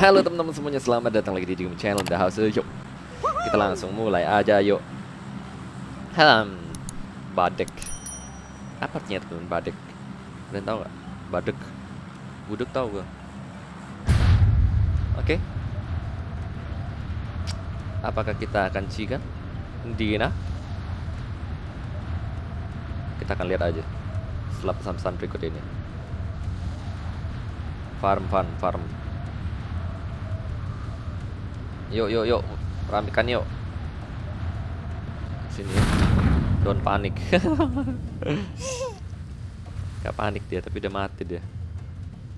Halo teman-teman semuanya, selamat datang lagi di Channel The House Yuk, kita langsung mulai aja yuk Ham, badek Apa artinya teman badek? Kalian tahu gak? Badek Budek tahu gak? Oke Apakah kita akan cikan? Dina? Kita akan lihat aja Setelah pesan-pesan berikut ini Farm, farm, farm Yuk, yuk, yuk. Rapikan yuk. Sini. Don't panik. Gak panik dia, tapi udah mati dia.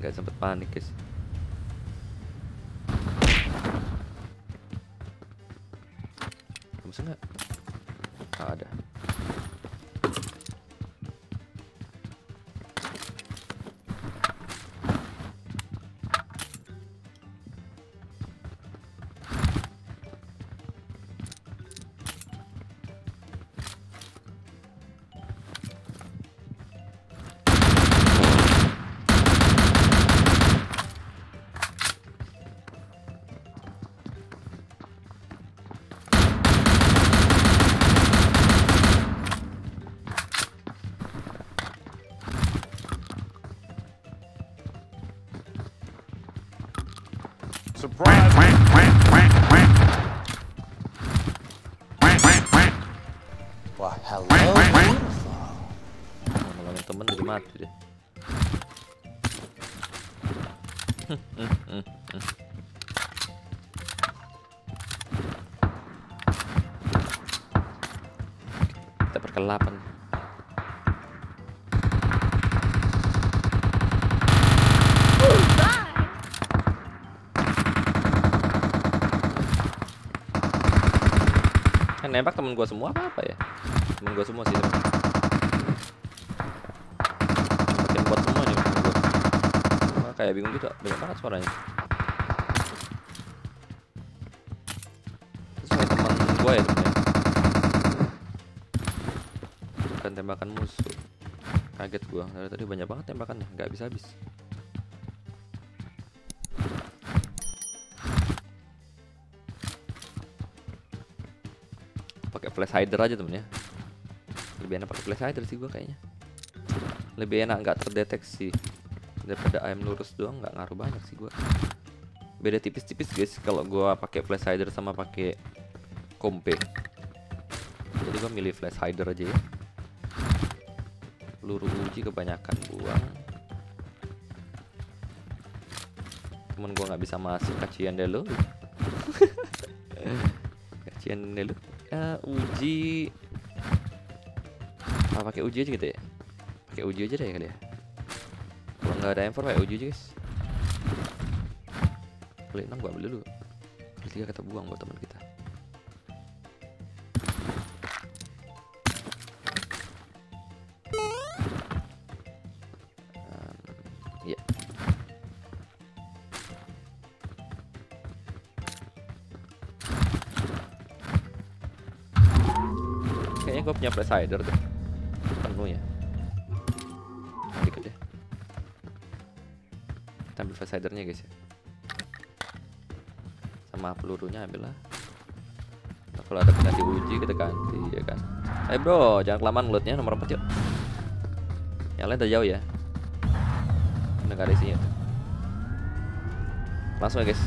Gak sempet panik, guys. Bisa nggak? Ah, ada. Surprise! Wah, hello. Nolongin temen jadi mati deh. Kan nembak temen gua semua apa apa ya? Temen gua semua sih. Makin buat semua nih temen kayak bingung juga, banyak banget suaranya. Terus kayak teman gua ya temennya. Bukan tembakan musuh. Kaget gua, dari tadi banyak banget tembakannya, nggak bisa habis. Pakai flash hider aja temen ya lebih enak pakai flash hider sih gua kayaknya. Lebih enak nggak terdeteksi daripada AM lurus doang nggak ngaruh banyak sih gua. Beda tipis-tipis guys kalau gua pakai flash hider sama pakai kompe. Jadi gua milih flash hider aja ya. Peluru uji kebanyakan buang. Temen gua nggak bisa masuk kacian dulu kacian dulu ya uji. Apa pakai uji aja gitu ya? Pakai uji aja deh kali ya. Kalau nggak ada M4 pakai uji aja guys. Kali enam gua ambil dulu. Kali tiga kita buang buat teman kita Kayaknya gue punya flash hider tuh. Penuh ya Dikit deh Kita ambil flash hidernya guys ya. Sama pelurunya ambil lah. Nah, Kalau ada kena diuji kita ganti ya kan? Eh bro jangan kelamaan lootnya nomor 4 yuk. Yang lain udah jauh ya. Udah gak ada isinya tuh. Langsung ya guys.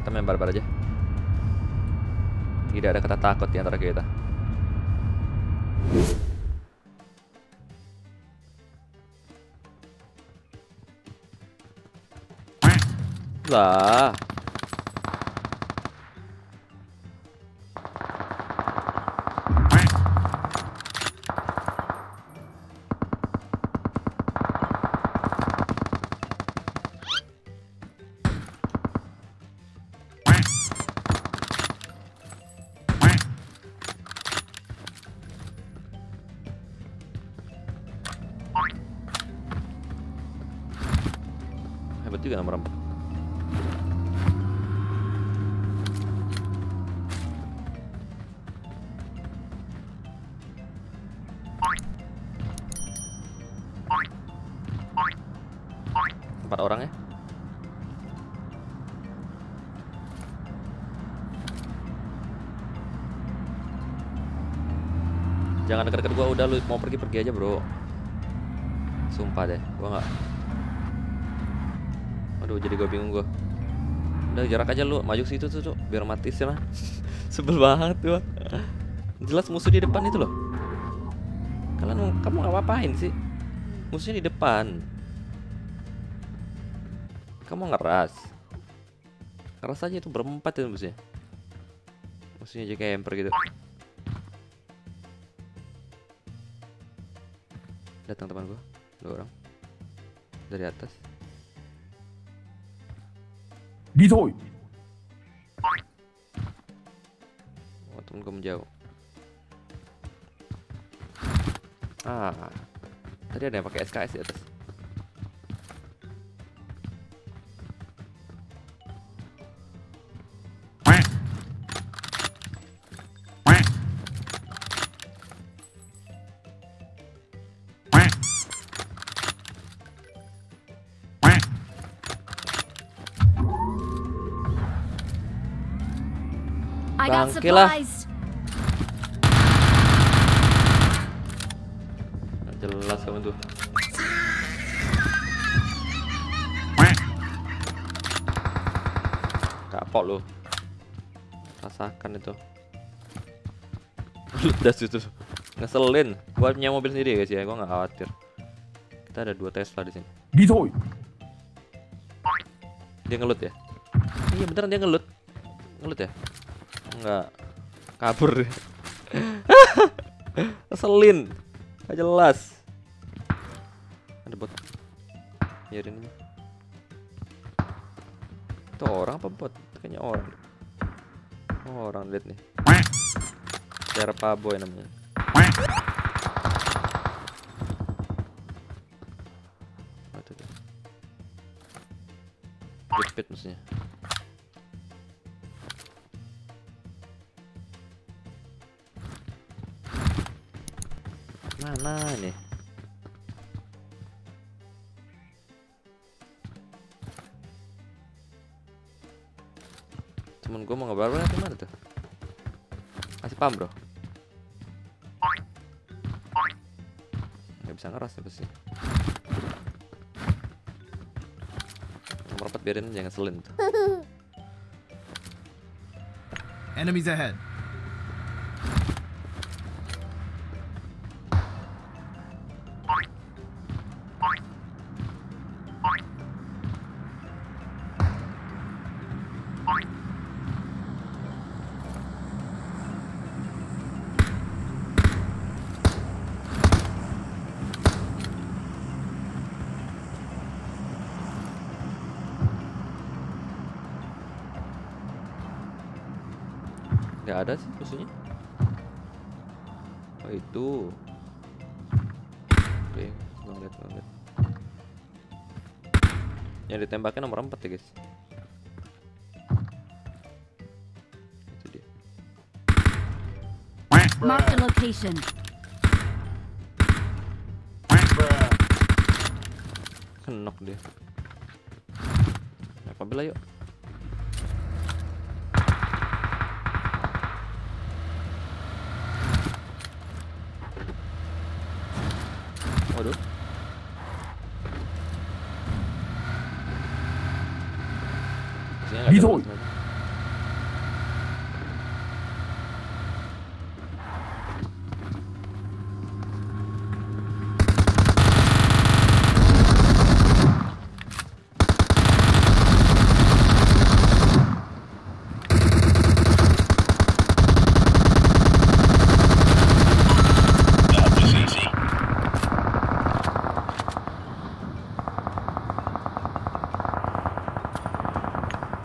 Kita main barbar aja tidak ada kata takut di antara kita. Lah. Empat orang ya. Jangan deket-deket gua udah lu mau pergi pergi aja, Bro. Sumpah deh, gua nggak Aduh jadi gua bingung gua. Udah jarak aja lu maju situ tuh, Cuk. biar mati sih lah. Sebel banget gua. Jelas musuh di depan itu loh. Kalian kamu nggak ngapain sih? Musuhnya di depan. Kamu ngeras. Ngeras aja itu berempat itu musuhnya. Musuhnya aja camper gitu. Datang teman gua, dua orang. Dari atas. 離退。Oh, temen gua menjauh. Ah. Tadi ada yang pakai SKS di Bangke lah. Nggak jelas kamu tuh. Kapok lu. Rasakan itu. Ludas itu. Ngeselin. Gua punya mobil sendiri guys ya, gua nggak khawatir. Kita ada dua Tesla di sini. 離退。Dia ngelut ya? Iya beneran dia ngelut. Ngelut ya? Enggak. Kabur. Ngeselin. Gak jelas. Ada bot. Biarin aja. Itu orang apa bot? Kayaknya orang. Oh, orang lihat nih. Cara Paboy namanya. Jepit maksudnya. Mana ini? Temen gue mau ngebar di mana tuh? Kasih pam bro. Gak bisa ngeras ya pasti. 4 biarin jangan selin tuh. Enemies ahead. Gak ada sih musuhnya. Oh itu. Oke, nggak nggak lihat. Yang ditembaknya nomor 4 ya guys. Itu dia. Mark the location. Kenok dia. Apa bela yuk? Waduh. Maksudnya nggak ada Gitu.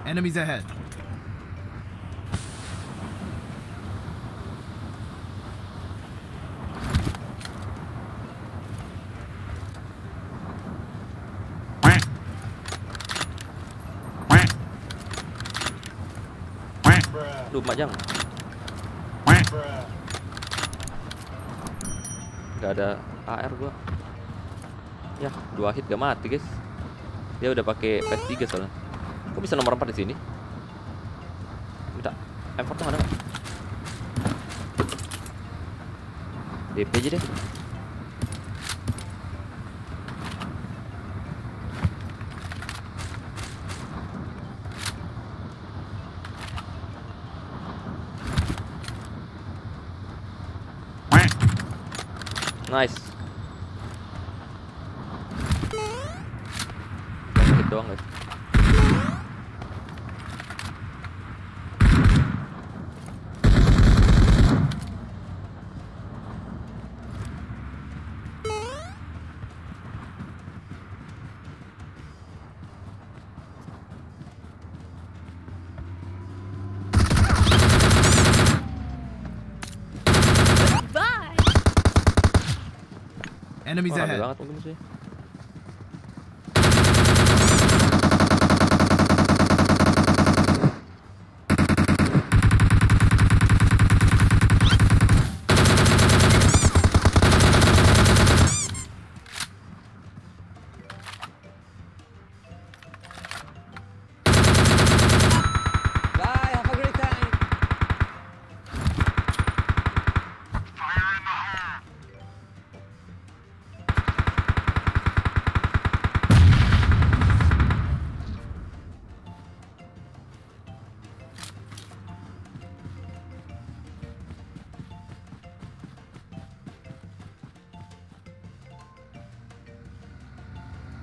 Enemies ahead. Duh, majang. Gak ada AR gua. Ya, dua hit gak mati, guys. Dia udah pakai PS3 soalnya. Kok bisa nomor 4 di sini? Minta M4 tuh nggak? DP aja deh. Nice. Hit doang guys. Bye. Enemies Wah, rame ahead. banget mungkin musuhnya.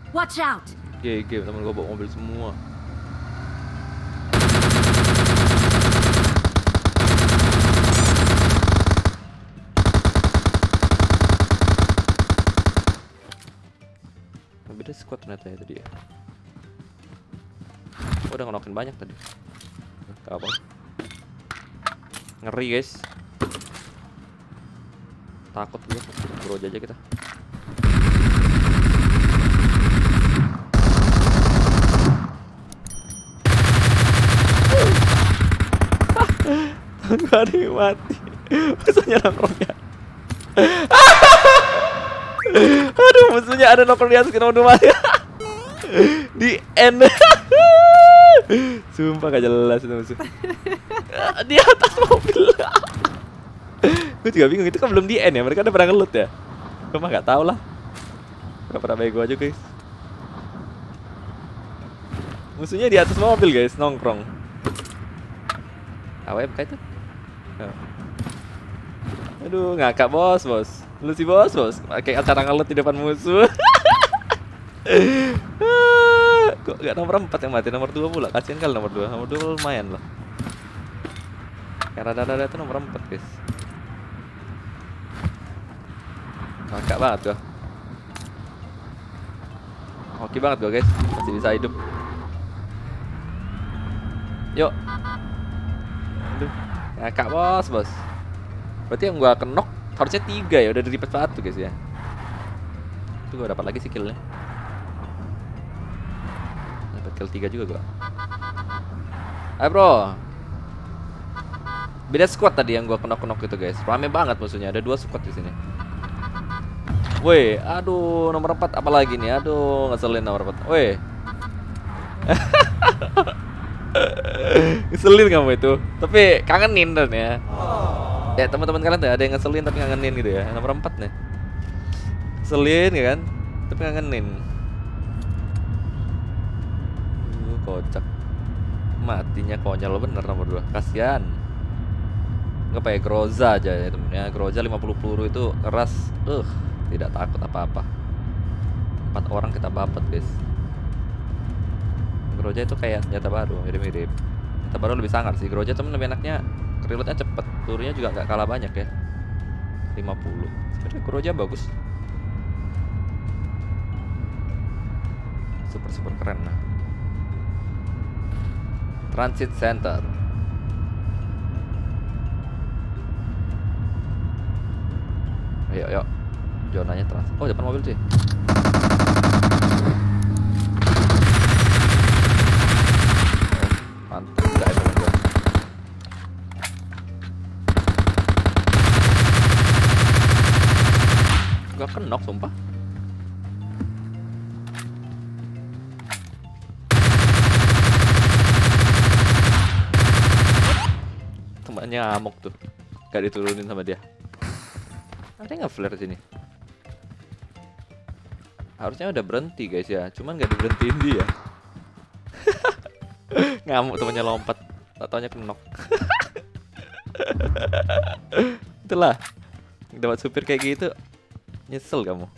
Watch out. GG temen gua bawa mobil semua. Beda squad ternyata ya tadi ya. Oh, udah ngenokin banyak tadi. Gak apa. Ngeri guys. Takut gua. Bro aja kita. Gak ada yang mati. Musuhnya nongkrongnya Aduh musuhnya ada nongkrong di atas kenapa udah mati. Di end. Sumpah gak jelas itu musuh. Di atas mobil. Gue juga bingung itu kan belum di end ya Mereka udah pernah ngelut ya? Gue mah gak tau lah. Pernah bego aja guys. Musuhnya di atas mobil guys nongkrong. AWM kah itu? Aduh, ngakak bos, bos. Lu sih bos, bos. Pakai acara ngelut di depan musuh. Kok gak nomor 4 yang mati, nomor 2 pula. Kasihan kali nomor 2. Nomor 2 lumayan loh. Yang rada-rada itu nomor 4, guys. Ngakak banget gua. Oke banget gua, guys. Masih bisa hidup. Yuk. Aduh, ngakak bos, bos. Berarti yang gua kenok harusnya tiga ya, udah dari satu guys ya. Itu gua dapat lagi sih killnya. Dapat kill tiga juga gua. Ayo bro. Beda squad tadi yang gua kenok-kenok itu guys. Rame banget musuhnya, ada dua squad di sini. Woi, aduh nomor 4 apalagi nih? Aduh, ngeselin nomor 4. Woi. ngeselin kamu itu tapi kangenin dan ya ya teman-teman kalian ada yang ngeselin tapi kangenin gitu ya. Nomor 4 nih. Ngeselin ya kan? Tapi kangenin uh, kocak. Matinya konyol bener nomor 2 kasihan nggak pakai Groza aja ya temen ya Groza 50 peluru itu keras. Uh tidak takut apa-apa. Empat orang kita babat guys. Groja itu kayak senjata baru, mirip-mirip. Senjata baru lebih sangar sih. Groja temen lebih enaknya reloadnya cepet. Pelurunya juga nggak kalah banyak ya. 50. Sebenarnya Groja bagus. Super super keren lah. Transit Center. Ayo, ayo. Zonanya transit. Oh, depan mobil sih. Gak kenok sumpah. Temannya amuk tuh. Gak diturunin sama dia. Ada nggak flare sini? Harusnya udah berhenti guys ya, cuman nggak diberhentiin dia. Ngamuk temennya lompat, tak taunya kenok. Itulah, dapat supir kayak gitu, nyesel kamu.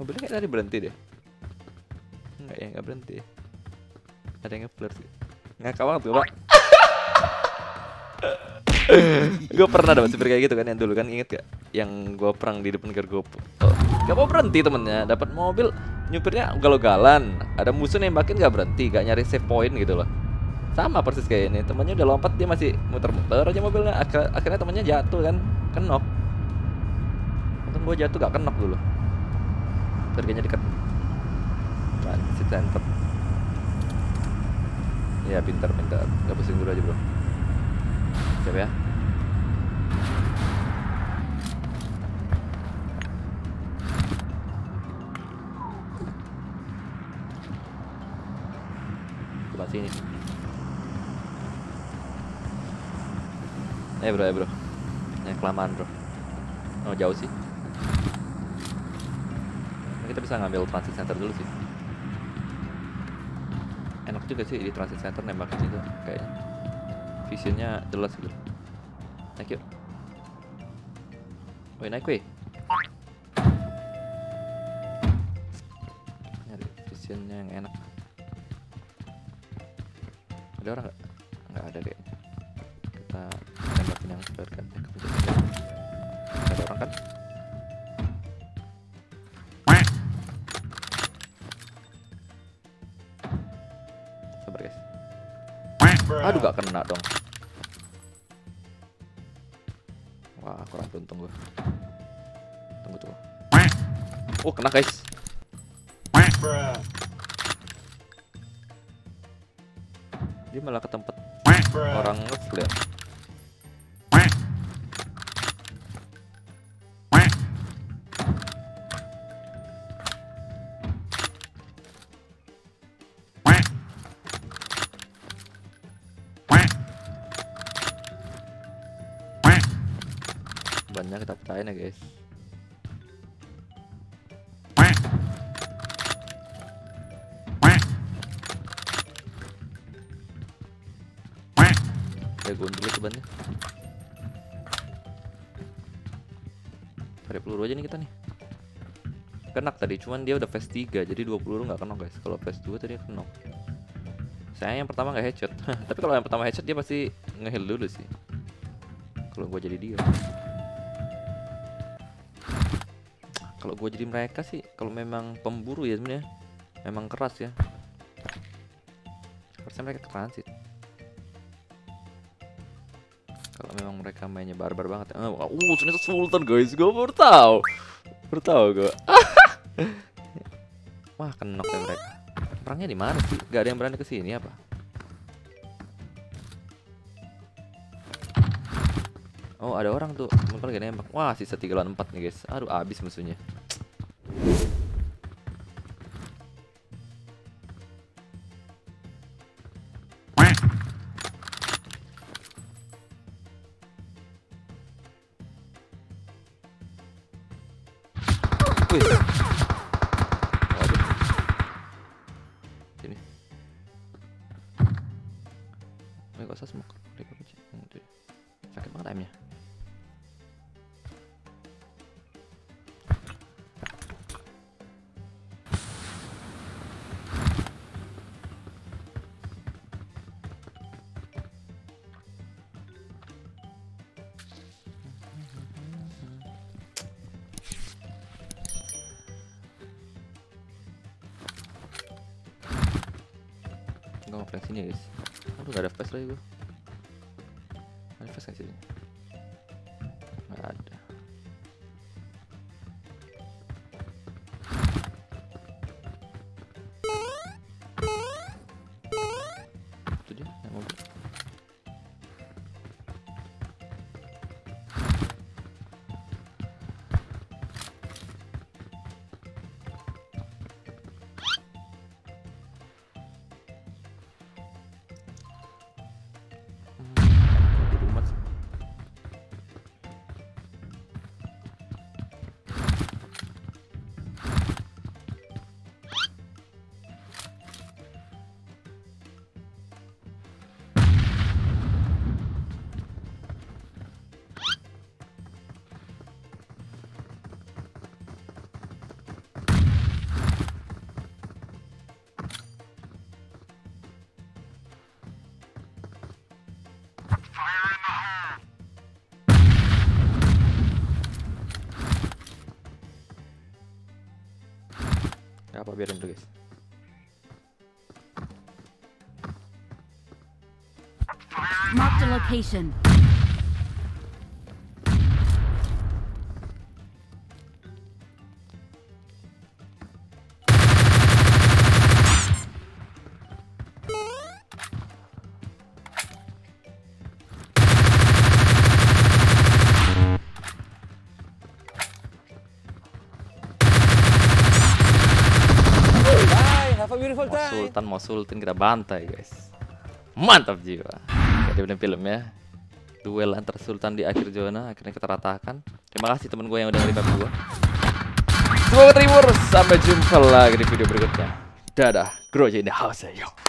Mobilnya kayak tadi berhenti deh. Enggak ya, nggak berhenti. Ada yang nge-flare sih. Ngakak banget gue, Pak. gue pernah dapat supir kayak gitu kan yang dulu kan inget gak yang gue perang di depan gargopo oh, gak mau berhenti temennya dapat mobil nyupirnya galau-galan ada musuh nembakin gak berhenti gak nyari save point gitu loh sama persis kayak ini temennya udah lompat dia masih muter-muter aja mobilnya. Akhir- akhirnya temennya jatuh kan kenok. Untung gue jatuh gak kenok dulu. Harganya dekat transit center ya pintar pintar. Gak pusing dulu aja bro. Siap ya? Coba sini eh bro ya bro. Ya kelamaan bro. Oh jauh sih. Kita bisa ngambil transit center dulu sih. Enak juga sih di transit center nembakin itu kayaknya. Visionnya jelas gitu. Naik yuk. Woi naik weh nyari visionnya yang enak. Ada orang nggak Aduh gak kena dong. Wah kurang beruntung gue Tunggu tunggu. Oh kena guys. Dia malah ke tempat orang ngeflare Bannya kita petahin ya guys. Ya tuh bannya Cari peluru aja nih kita nih. Kenak tadi, cuman dia udah phase 3 Jadi 2 peluru nggak kenok guys. Kalau phase 2 tadi kenok Saya yang pertama nggak headshot. Tapi kalau yang pertama headshot dia pasti ngeheal dulu sih. Kalau gue jadi dia Kalau gue jadi mereka sih Kalau memang pemburu ya sebenarnya Memang keras ya Harusnya mereka ke transit kalau memang mereka mainnya barbar banget ya. Uh, uh ternyata Sultan guys, gue baru tahu. Baru gue. Wah, kenok ya mereka. Perangnya di mana sih? Gak ada yang berani ke sini apa? Oh, ada orang tuh. Mungkin lagi nembak. Wah, sisa 3 lawan 4 nih, guys. Aduh, habis musuhnya. Usah smoke. Sakit banget ayamnya. Aduh Gak apa biarin dulu guys. Marked a location. Beautiful Mau time. sultan mau sultan kita bantai guys. Mantap jiwa. Jadi bener film ya. Duel antar sultan di akhir zona akhirnya kita ratakan. Terima kasih temen gue yang udah nge gue. Semoga terhibur. Sampai jumpa lagi di video berikutnya. Dadah. Grow in the house yo.